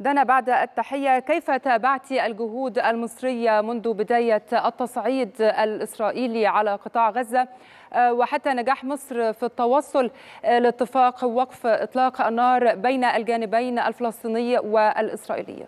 دنا بعد التحية كيف تابعت الجهود المصرية منذ بداية التصعيد الإسرائيلي على قطاع غزة؟ وحتى نجاح مصر في التوصل لاتفاق وقف إطلاق النار بين الجانبين الفلسطيني والإسرائيلي.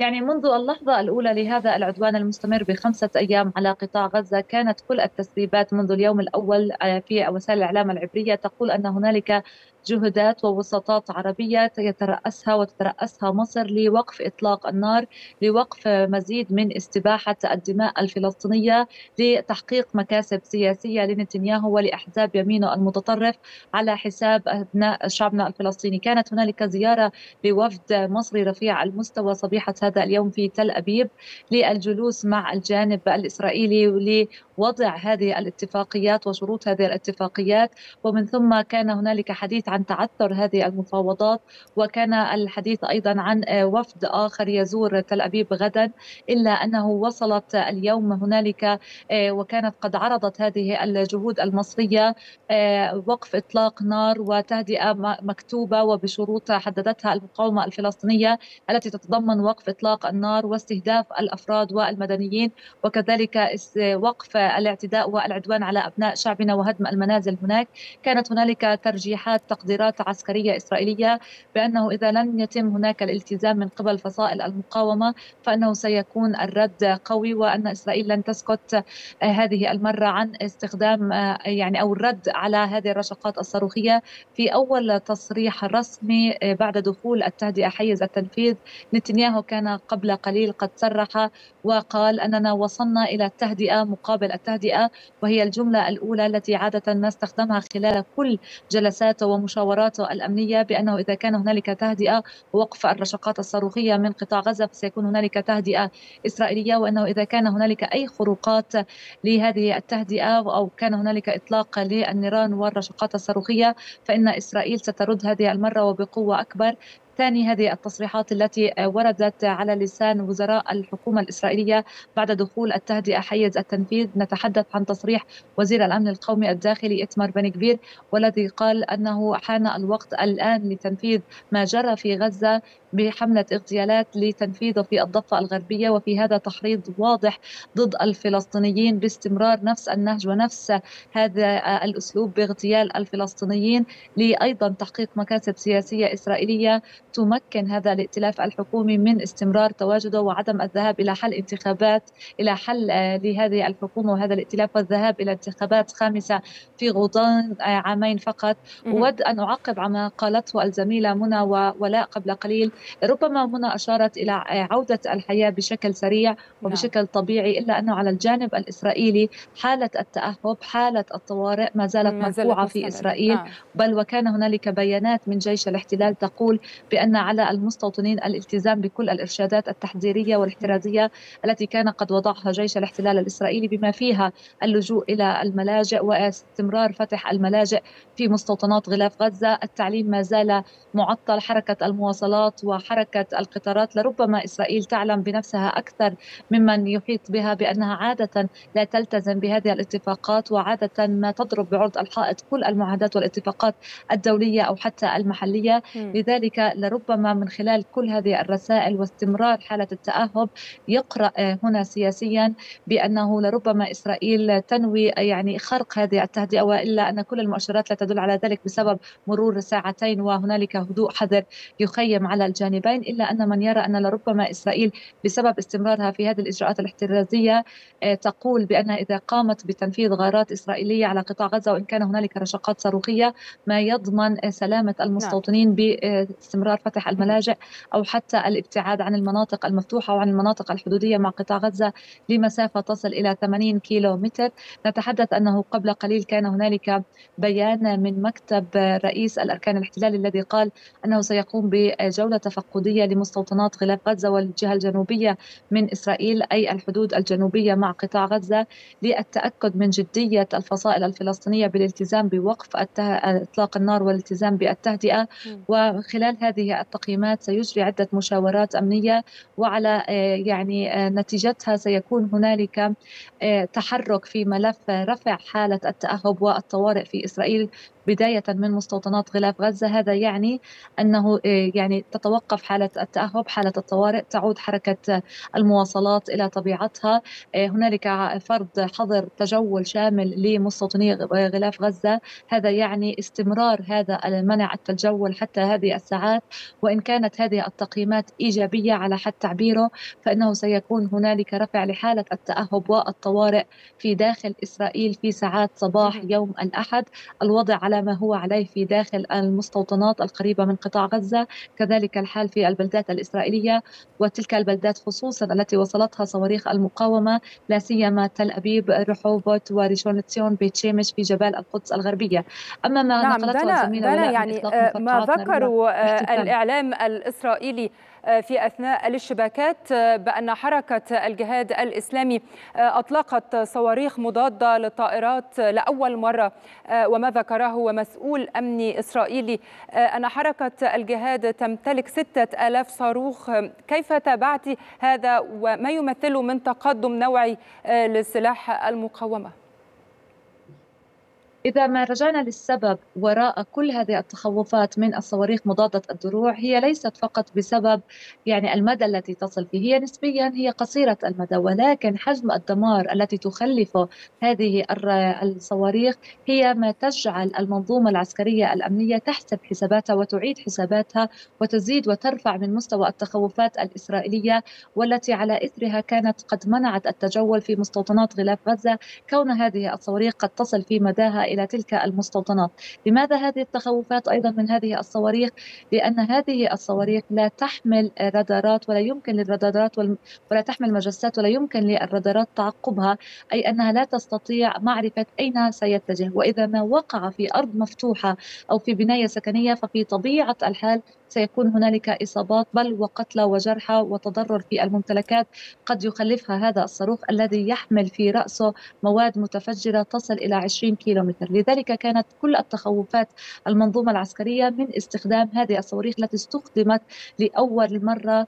يعني منذ اللحظة الأولى لهذا العدوان المستمر بخمسة أيام على قطاع غزة كانت كل التسريبات منذ اليوم الأول في وسائل الإعلام العبرية تقول أن هنالك جهودات ووساطات عربية يترأسها وتترأسها مصر لوقف إطلاق النار لوقف مزيد من استباحة الدماء الفلسطينية لتحقيق مكاسب سياسية لنتنياهو ولأحزاب يمينه المتطرف على حساب أبناء شعبنا الفلسطيني. كانت هنالك زيارة لوفد مصري رفيع المستوى صبيحة هذا اليوم في تل أبيب للجلوس مع الجانب الإسرائيلي ولوضع هذه الاتفاقيات وشروط هذه الاتفاقيات ومن ثم كان هنالك حديث عن تعثر هذه المفاوضات وكان الحديث أيضا عن وفد آخر يزور تل أبيب غدا إلا أنه وصلت اليوم هنالك وكانت قد عرضت هذه الجهود المصرية وقف إطلاق نار وتهدئة مكتوبة وبشروط حددتها المقاومة الفلسطينية التي تتضمن وقف إطلاق النار واستهداف الأفراد والمدنيين وكذلك وقف الاعتداء والعدوان على أبناء شعبنا وهدم المنازل هناك. كانت هنالك ترجيحات تقديرات عسكرية إسرائيلية بأنه إذا لم يتم هناك الالتزام من قبل فصائل المقاومة فإنه سيكون الرد قوي وأن إسرائيل لن تسكت هذه المرة عن استخدام يعني أو الرد على هذه الرشقات الصاروخية في أول تصريح رسمي بعد دخول التهدئة حيز التنفيذ. نتنياهو كان قبل قليل قد صرح وقال أننا وصلنا إلى التهدئة مقابل التهدئة وهي الجملة الأولى التي عادة ما استخدمها خلال كل جلساته ومشاوراته الأمنية بأنه إذا كان هنالك تهدئة ووقف الرشقات الصاروخية من قطاع غزة فسيكون هنالك تهدئة إسرائيلية. وأنه إذا كان هنالك أي خروقات لهذه التهدئة أو كان هنالك إطلاق للنيران والرشقات الصاروخية فإن إسرائيل سترد هذه المرة وبقوة أكبر. ثاني هذه التصريحات التي وردت على لسان وزراء الحكومة الإسرائيلية بعد دخول التهدئة حيز التنفيذ. نتحدث عن تصريح وزير الأمن القومي الداخلي إتمار بن كبير والذي قال أنه حان الوقت الآن لتنفيذ ما جرى في غزة بحملة اغتيالات لتنفيذه في الضفة الغربية. وفي هذا تحريض واضح ضد الفلسطينيين باستمرار نفس النهج ونفس هذا الأسلوب باغتيال الفلسطينيين لأيضا تحقيق مكاسب سياسية إسرائيلية تمكن هذا الائتلاف الحكومي من استمرار تواجده وعدم الذهاب إلى حل انتخابات إلى حل لهذه الحكومة وهذا الائتلاف والذهاب إلى انتخابات خامسة في غضون عامين فقط. أود أن أعقب على ما قالته الزميلة منى وولاء قبل قليل ربما منى أشارت إلى عودة الحياة بشكل سريع وبشكل طبيعي إلا أنه على الجانب الإسرائيلي حالة التأهب حالة الطوارئ ما زالت مرفوعه في إسرائيل. بل وكان هنالك بيانات من جيش الاحتلال تقول بأن على المستوطنين الالتزام بكل الإرشادات التحذيرية والاحترازية التي كان قد وضعها جيش الاحتلال الإسرائيلي بما فيها اللجوء إلى الملاجئ واستمرار فتح الملاجئ في مستوطنات غلاف غزة. التعليم ما زال معطل حركة المواصلات وحركة القطارات. لربما إسرائيل تعلم بنفسها أكثر ممن يحيط بها بأنها عادة لا تلتزم بهذه الاتفاقات وعادة ما تضرب بعرض الحائط كل المعاهدات والاتفاقات الدولية أو حتى المحلية. لذلك لربما من خلال كل هذه الرسائل واستمرار حالة التأهب يقرأ هنا سياسيا بأنه لربما إسرائيل تنوي يعني خرق هذه التهدئة وإلا أن كل المؤشرات لا تدل على ذلك بسبب مرور ساعتين وهنالك هدوء حذر يخيم على الجانبين. إلا أن من يرى أن لربما إسرائيل بسبب استمرارها في هذه الإجراءات الاحترازية تقول بأنها إذا قامت بتنفيذ غارات إسرائيلية على قطاع غزة وإن كان هنالك رشقات صاروخية ما يضمن سلامة المستوطنين باستمرار فتح الملاجئ أو حتى الابتعاد عن المناطق المفتوحة وعن المناطق الحدودية مع قطاع غزة لمسافة تصل إلى 80 كيلو متر نتحدث أنه قبل قليل كان هنالك بيان من مكتب رئيس الأركان الاحتلال الذي قال أنه سيقوم بجولة تفقدية لمستوطنات غلاف غزة والجهة الجنوبية من إسرائيل أي الحدود الجنوبية مع قطاع غزة للتأكد من جدية الفصائل الفلسطينية بالالتزام بوقف إطلاق النار والالتزام بالتهدئة. وخلال هذه التقييمات سيجري عدة مشاورات أمنية وعلى يعني نتيجتها سيكون هنالك تحرك في ملف رفع حالة التأهب والطوارئ في إسرائيل. بداية من مستوطنات غلاف غزة هذا يعني أنه يعني تتوقف حالة التأهب حالة الطوارئ تعود حركة المواصلات إلى طبيعتها. هنالك فرض حظر تجول شامل لمستوطني غلاف غزة. هذا يعني استمرار هذا المنع التجول حتى هذه الساعات. وإن كانت هذه التقييمات إيجابية على حد تعبيره فإنه سيكون هنالك رفع لحالة التأهب والطوارئ في داخل إسرائيل في ساعات صباح يوم الأحد. الوضع على ما هو عليه في داخل المستوطنات القريبة من قطاع غزة. كذلك الحال في البلدات الإسرائيلية وتلك البلدات خصوصا التي وصلتها صواريخ المقاومة لا سيما تل أبيب رحوبوت وريشون لتسيون بيت شيمش في جبال القدس الغربية. أما ما نعم نقلته الزميلة يعني ما ذكروا الإعلام الإسرائيلي في أثناء الاشتباكات بأن حركة الجهاد الإسلامي أطلقت صواريخ مضادة للطائرات لأول مرة وما ذكره مسؤول امني إسرائيلي. أن حركة الجهاد تمتلك ستة آلاف صاروخ. كيف تابعت هذا وما يمثله من تقدم نوعي لسلاح المقاومة؟ إذا ما رجعنا للسبب وراء كل هذه التخوفات من الصواريخ مضادة الدروع هي ليست فقط بسبب يعني المدى التي تصل فيه هي نسبيا هي قصيرة المدى. ولكن حجم الدمار التي تخلفه هذه الصواريخ هي ما تجعل المنظومة العسكرية الأمنية تحسب حساباتها وتعيد حساباتها وتزيد وترفع من مستوى التخوفات الإسرائيلية والتي على إثرها كانت قد منعت التجول في مستوطنات غلاف غزة. كون هذه الصواريخ قد تصل في مداها إلى تلك المستوطنات. لماذا هذه التخوفات أيضا من هذه الصواريخ؟ لأن هذه الصواريخ لا تحمل رادارات ولا يمكن للرادارات ولا تحمل مجسات ولا يمكن للرادارات تعقبها أي أنها لا تستطيع معرفة أين سيتجه. وإذا ما وقع في أرض مفتوحة أو في بناية سكنية ففي طبيعة الحال سيكون هنالك إصابات بل وقتلى وجرحى وتضرر في الممتلكات. قد يخلفها هذا الصاروخ الذي يحمل في رأسه مواد متفجرة تصل إلى 20 كيلومتر. لذلك كانت كل التخوفات المنظومة العسكرية من استخدام هذه الصواريخ التي استخدمت لأول مرة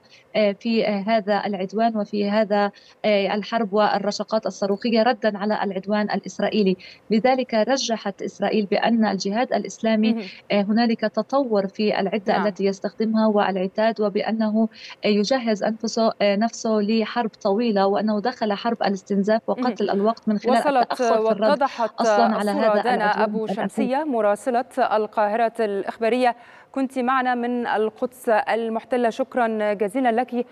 في هذا العدوان وفي هذا الحرب والرشقات الصاروخية ردا على العدوان الإسرائيلي. لذلك رجحت إسرائيل بأن الجهاد الإسلامي هنالك تطور في العدة نعم. التي يستخدمها والعتاد وبأنه يجهز أنفسه نفسه لحرب طويلة وأنه دخل حرب الاستنزاف وقتل الوقت من خلال وصلت التأخر في الرد أصلا على هذا دانا أبو شمسية مراسلة القاهرة الإخبارية. كنت معنا من القدس المحتلة. شكرا جزيلا لك.